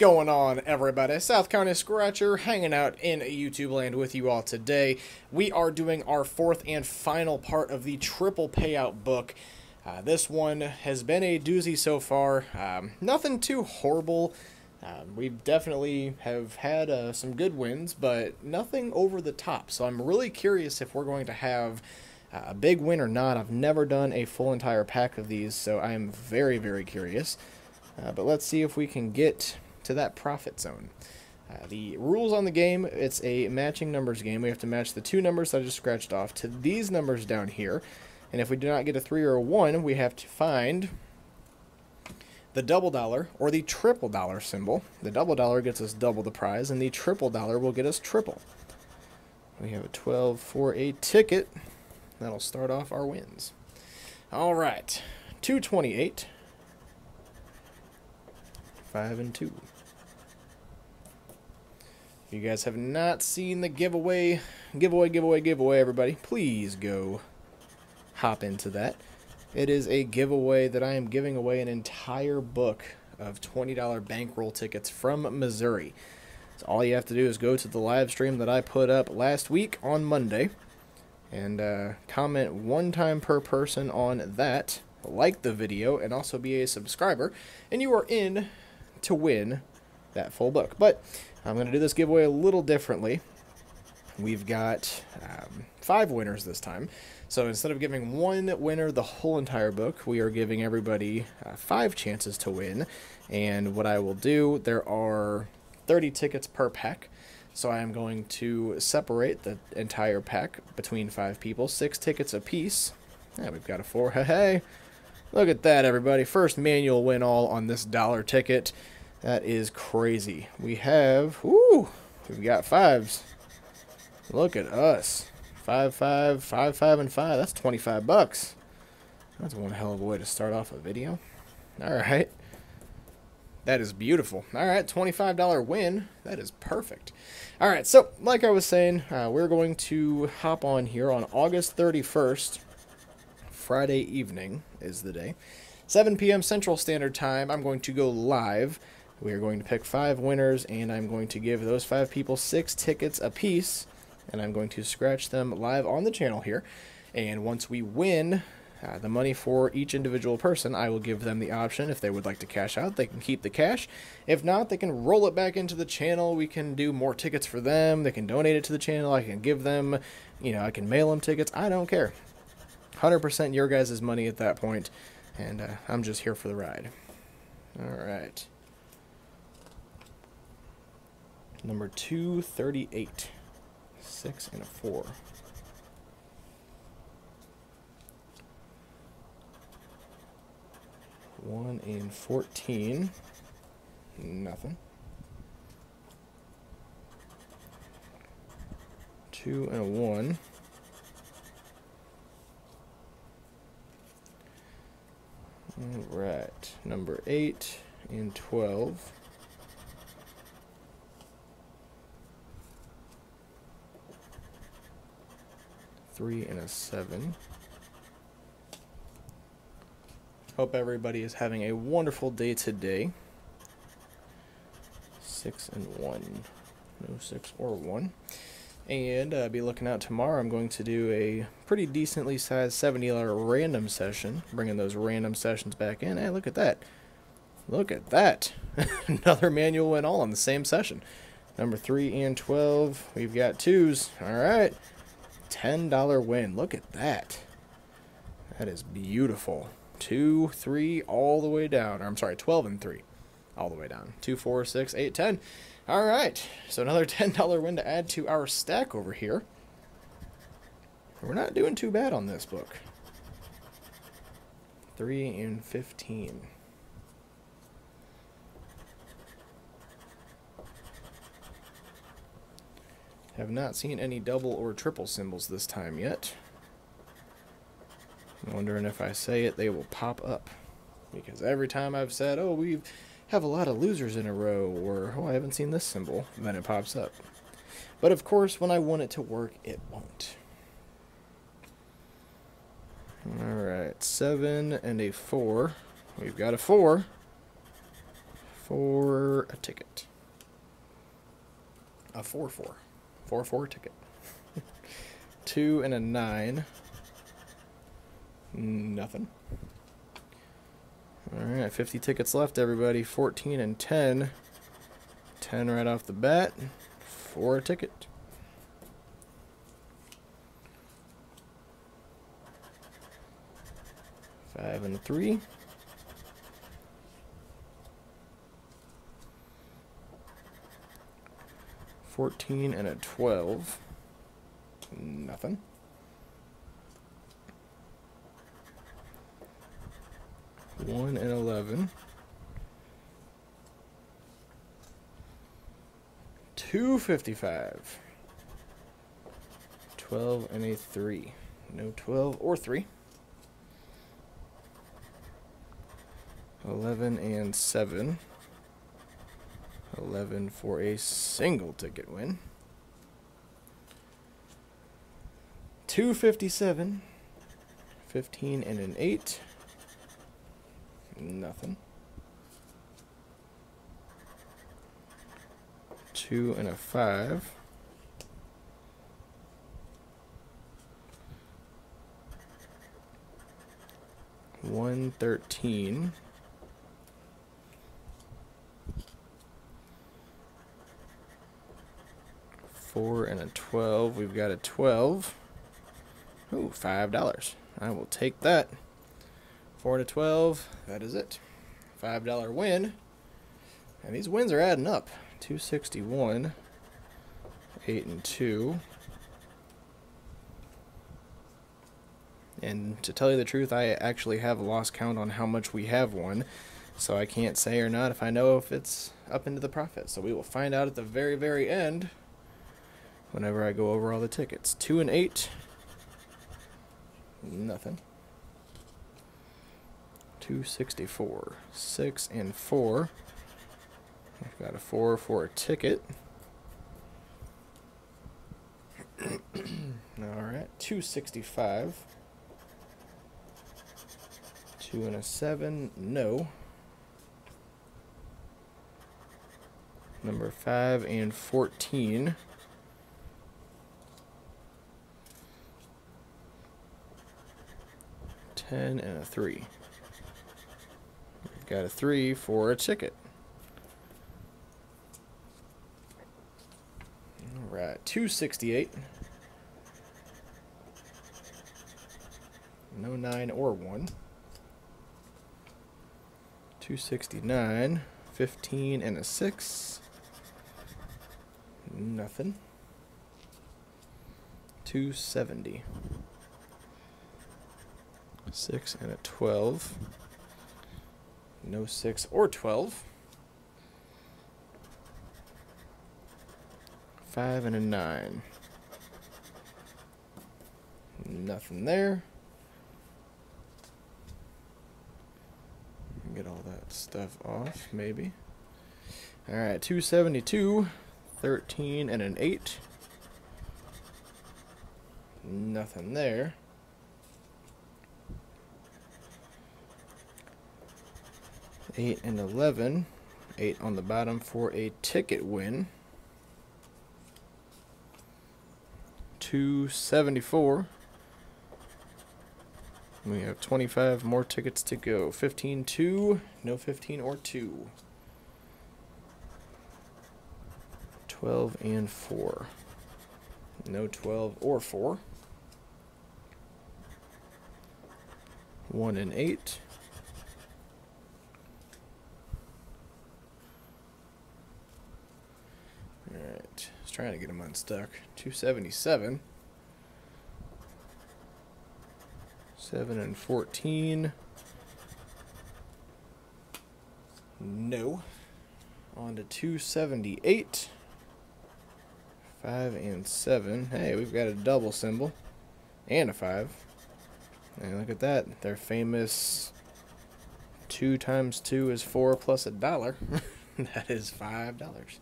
going on, everybody? South County Scratcher hanging out in YouTube land with you all today. We are doing our fourth and final part of the triple payout book. Uh, this one has been a doozy so far. Um, nothing too horrible. Um, we definitely have had uh, some good wins, but nothing over the top. So I'm really curious if we're going to have uh, a big win or not. I've never done a full entire pack of these, so I am very, very curious. Uh, but let's see if we can get to that profit zone. Uh, the rules on the game, it's a matching numbers game. We have to match the two numbers that I just scratched off to these numbers down here. And if we do not get a 3 or a 1, we have to find the double dollar or the triple dollar symbol. The double dollar gets us double the prize, and the triple dollar will get us triple. We have a 12 for a ticket. That'll start off our wins. All right, 228 5 and 2. If you guys have not seen the giveaway, giveaway, giveaway, giveaway, everybody, please go hop into that. It is a giveaway that I am giving away an entire book of $20 bankroll tickets from Missouri. So all you have to do is go to the live stream that I put up last week on Monday and uh, comment one time per person on that, like the video, and also be a subscriber, and you are in to win that full book. But I'm going to do this giveaway a little differently. We've got um, five winners this time. So instead of giving one winner the whole entire book, we are giving everybody uh, five chances to win. And what I will do, there are 30 tickets per pack. So I am going to separate the entire pack between five people, six tickets apiece. Yeah, we've got a four. Hey, hey. Look at that, everybody. First manual win all on this dollar ticket. That is crazy. We have, whoo, we've got fives. Look at us. Five, five, five, five, and five. That's 25 bucks. That's one hell of a way to start off a video. All right. That is beautiful. All right, $25 win. That is perfect. All right, so like I was saying, uh, we're going to hop on here on August 31st. Friday evening is the day. 7 p.m. Central Standard Time, I'm going to go live. We are going to pick five winners, and I'm going to give those five people six tickets apiece, and I'm going to scratch them live on the channel here. And once we win uh, the money for each individual person, I will give them the option if they would like to cash out, they can keep the cash. If not, they can roll it back into the channel. We can do more tickets for them. They can donate it to the channel. I can give them, you know, I can mail them tickets. I don't care. 100% your guys' money at that point, and uh, I'm just here for the ride. All right. Number 238. Six and a four. One and 14. Nothing. Two and a one. All right, number eight and 12. Three, and a seven. Hope everybody is having a wonderful day today. Six and one. No six or one. And uh, be looking out tomorrow. I'm going to do a pretty decently sized $70 random session. Bringing those random sessions back in. Hey, look at that. Look at that. Another manual went all on the same session. Number 3 and 12. We've got twos. All right. $10 win. Look at that. That is beautiful. 2, 3, all the way down. Or, I'm sorry, 12 and 3. All the way down. 2, 4, 6, 8, 10. All right. So another $10 win to add to our stack over here. We're not doing too bad on this book. 3 and 15. Have not seen any double or triple symbols this time yet. I'm wondering if I say it, they will pop up. Because every time I've said, oh, we have a lot of losers in a row, or, oh, I haven't seen this symbol, then it pops up. But of course, when I want it to work, it won't. Alright, 7 and a 4. We've got a 4. for a ticket. A 4 4. 4 4 ticket. 2 and a 9. Nothing. Alright, 50 tickets left, everybody. 14 and 10. 10 right off the bat. For a ticket. Five and three. Fourteen and a twelve. Nothing. One and eleven. Two fifty-five. Twelve and a three. No twelve or three. 11 and 7. 11 for a single ticket win. 257. 15 and an 8. Nothing. 2 and a 5. One thirteen. Four and a 12. We've got a 12. Ooh, $5. I will take that. Four and a 12. That is it. $5 win. And these wins are adding up. 261. 8 and 2. And to tell you the truth, I actually have lost count on how much we have won. So I can't say or not if I know if it's up into the profit. So we will find out at the very, very end whenever I go over all the tickets. Two and eight. Nothing. 264. Six and four. I've got a four for a ticket. Alright, 265. Two and a seven, no. Number five and 14. 10 and a 3. We've got a 3 for a ticket. Alright, 268. No 9 or 1. 269. 15 and a 6. Nothing. 270. 6 and a 12. No 6 or 12. 5 and a 9. Nothing there. Get all that stuff off, maybe. Alright, 272. 13 and an 8. Nothing there. 8 and 11. 8 on the bottom for a ticket win. 274. We have 25 more tickets to go. 15 2, no 15 or 2. 12 and 4. No 12 or 4. 1 and 8. Trying to get them unstuck. 277. 7 and 14. No. On to 278. 5 and 7. Hey, we've got a double symbol. And a 5. And look at that. Their famous 2 times 2 is 4 plus a dollar. that is $5.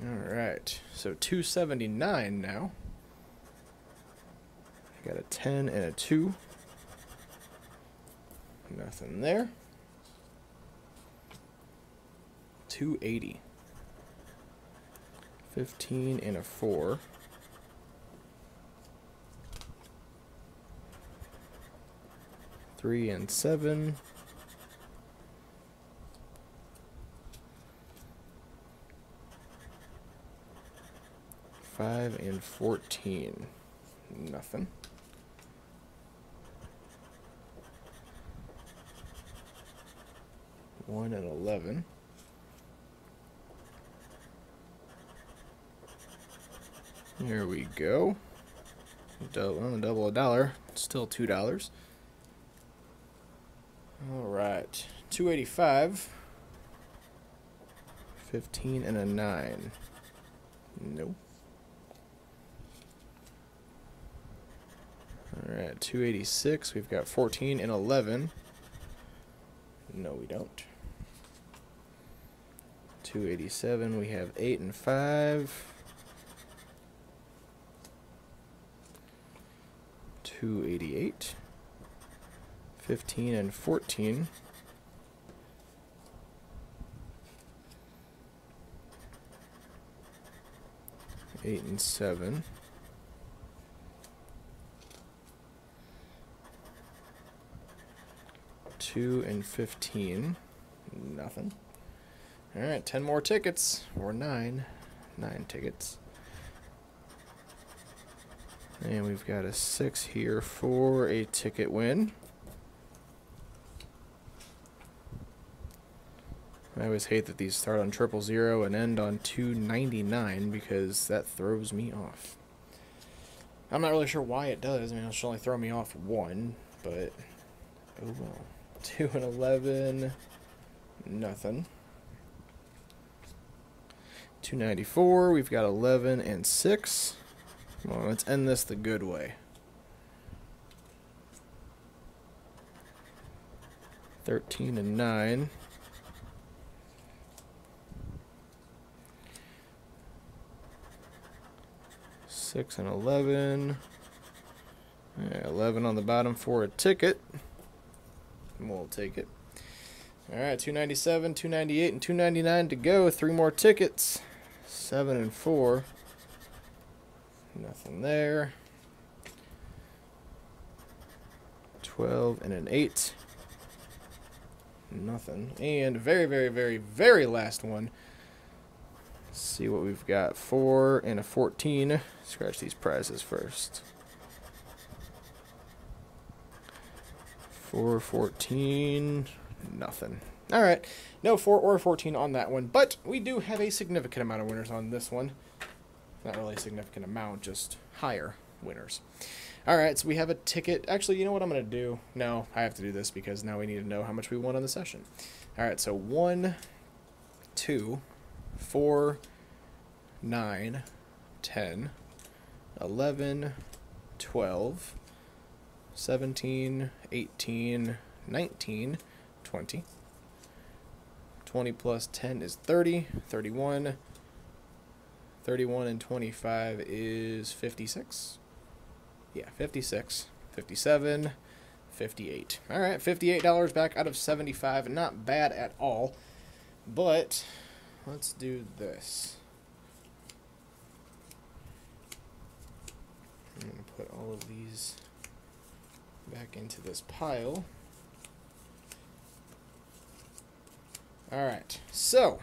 Alright, so 279 now. I Got a 10 and a 2. Nothing there. 280. 15 and a 4. Three and seven. Five and fourteen. Nothing. One and eleven. There we go. Double, double a dollar. Still two dollars. All right, two eighty-five. Fifteen and a nine. Nope. Right, two eighty-six. We've got fourteen and eleven. No, we don't. 287 we have 8 and 5 288 15 and 14 8 and 7 2 and 15 nothing all right 10 more tickets or 9 9 tickets and we've got a 6 here for a ticket win I always hate that these start on triple zero and end on 299 because that throws me off. I'm not really sure why it does. I mean, it should only throw me off one, but oh well. 2 and 11, nothing. 294, we've got 11 and 6. Well, let's end this the good way. 13 and 9. Six and eleven. Yeah, eleven on the bottom for a ticket. We'll take it. All right, 297, 298, and 299 to go. Three more tickets. Seven and four. Nothing there. 12 and an 8. Nothing. And very, very, very, very last one. Let's see what we've got. 4 and a 14. Scratch these prizes first. 4, 14. Nothing. All right. No 4 or 14 on that one. But we do have a significant amount of winners on this one. Not really a significant amount, just higher winners. All right, so we have a ticket. Actually, you know what I'm going to do? No, I have to do this because now we need to know how much we won on the session. All right, so 1, 2, 4, 9, 10, 11, 12, 17, 18, 19, 20. 20 plus 10 is 30, 31, 31 and 25 is 56. Yeah, 56, 57, 58. All right, $58 back out of 75. Not bad at all. But let's do this. I'm going to put all of these back into this pile. Alright, so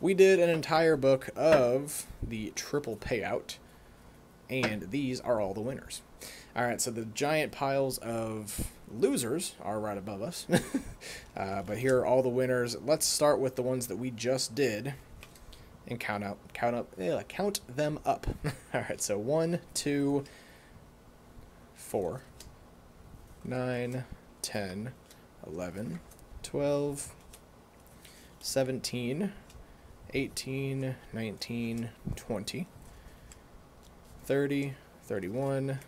we did an entire book of the triple payout, and these are all the winners. Alright, so the giant piles of losers are right above us, uh, but here are all the winners. Let's start with the ones that we just did and count out, count up, yeah, count them up. Alright, so one, two, four, nine, ten, eleven, twelve. 17, 18, 19, 20, 30, 31,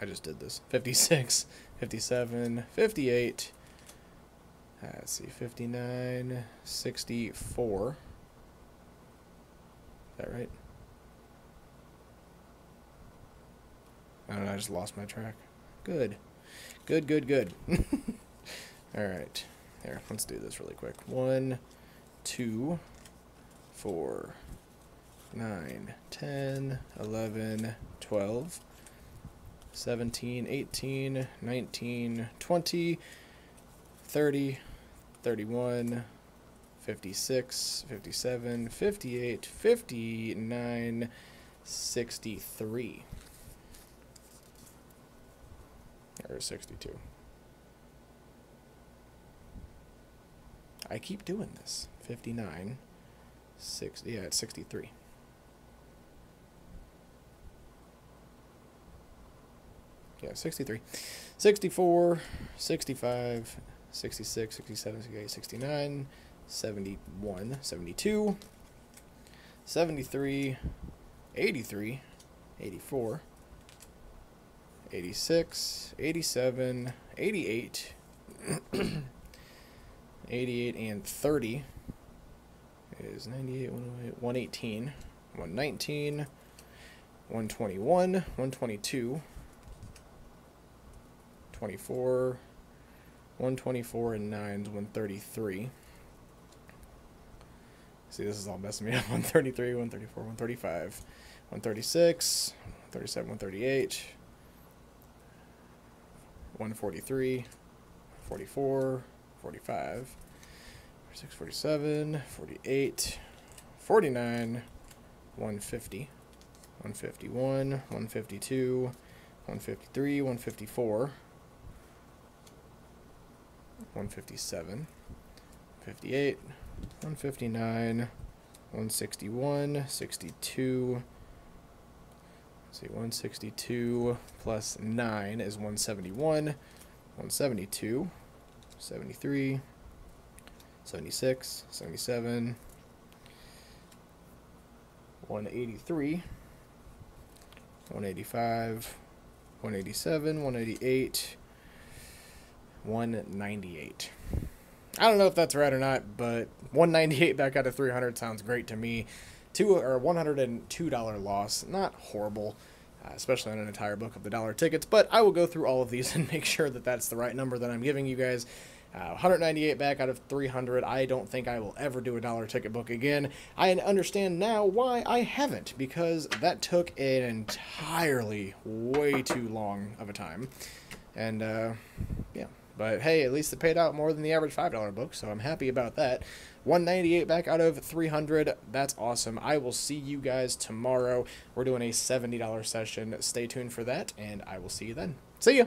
I just did this, 56, 57, 58, uh, let's see, 59, 64, is that right? I don't know, I just lost my track. Good. Good, good, good. All right. Here, let's do this really quick. One, two, four, nine, ten, eleven, twelve, seventeen, eighteen, nineteen, twenty, thirty, thirty-one, fifty-six, fifty-seven, fifty-eight, fifty-nine, sixty-three. Or 62. I keep doing this. 59, 60, yeah, it's 63. Yeah, 63. 64, 65, 66, 67, 68, 69, 71, 72, 73, 83, 84, 86, 87, 88, 88 and 30 is 98, 108, 118, 119, 121, 122, 24, 124 and 9 is 133. See, this is all messing me up. 133, 134, 135, 136, 137, 138, 143, 44, 45, 46, 47, 48, 49, 150, 151, 152, 153, 154, 157, 58, 159, 161, 62, see, 162 plus 9 is 171, 172, 73, 76, 77, 183, 185, 187, 188, 198. I don't know if that's right or not, but 198 back out of 300 sounds great to me. Two or $102 loss, not horrible uh, especially on an entire book of the dollar tickets. But I will go through all of these and make sure that that's the right number that I'm giving you guys. Uh, 198 back out of 300. I don't think I will ever do a dollar ticket book again. I understand now why I haven't, because that took an entirely way too long of a time. And, uh, yeah. But hey, at least it paid out more than the average $5 book, so I'm happy about that. 198 back out of 300. That's awesome. I will see you guys tomorrow. We're doing a $70 session. Stay tuned for that, and I will see you then. See ya!